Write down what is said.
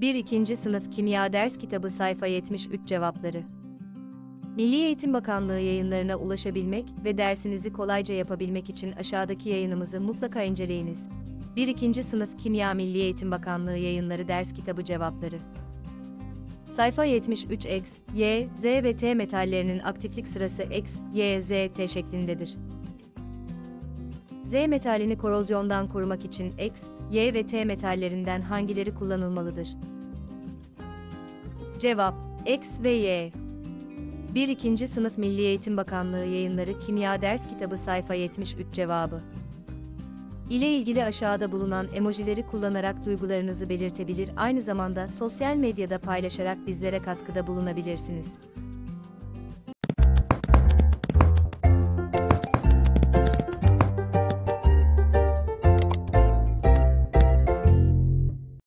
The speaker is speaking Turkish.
1-2. Sınıf Kimya Ders Kitabı Sayfa 73 Cevapları Milli Eğitim Bakanlığı yayınlarına ulaşabilmek ve dersinizi kolayca yapabilmek için aşağıdaki yayınımızı mutlaka inceleyiniz. 1-2. Sınıf Kimya Milli Eğitim Bakanlığı Yayınları Ders Kitabı Cevapları Sayfa 73 X, Y, Z ve T metallerinin aktiflik sırası X, Y, Z, T şeklindedir. Z metalini korozyondan korumak için X, Y ve T metallerinden hangileri kullanılmalıdır? Cevap: X ve Y. 1-2. Sınıf Milli Eğitim Bakanlığı Yayınları Kimya Ders Kitabı Sayfa 73 Cevabı ile ilgili aşağıda bulunan emojileri kullanarak duygularınızı belirtebilir, aynı zamanda sosyal medyada paylaşarak bizlere katkıda bulunabilirsiniz.